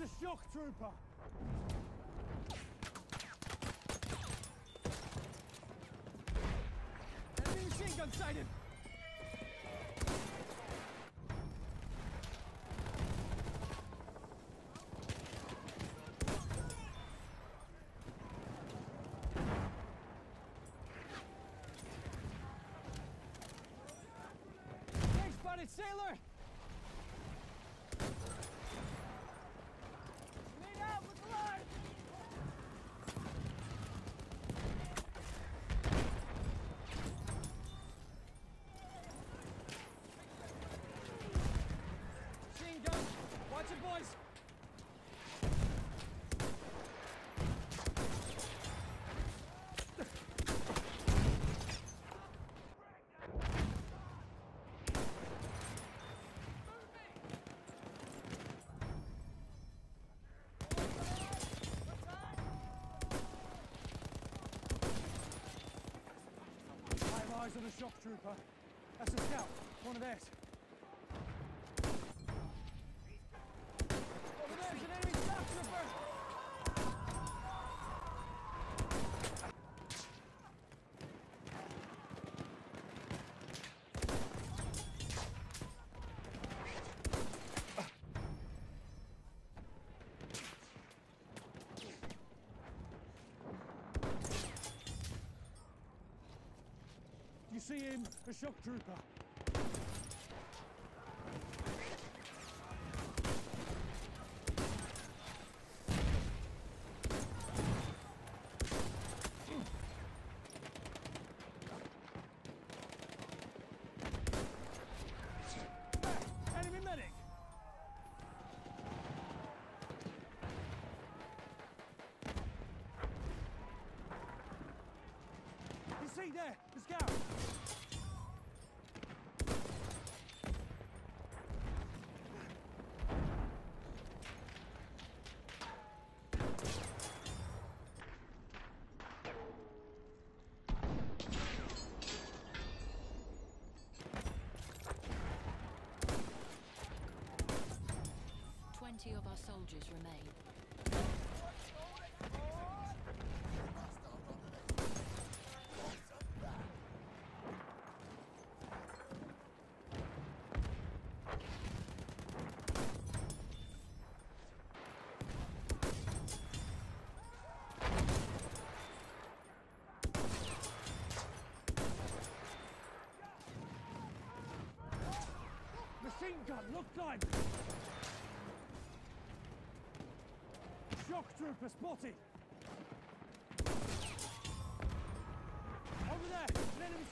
There's a shock trooper! Enemy machine gun sighted! Sailor! A shock trooper. That's a scout. One of theirs. Over there's an enemy shock trooper! You see him? A shock trooper. See there, the scout! Soldiers remain. Machine gun, look time! Shock trooper spotted! Over there, an enemy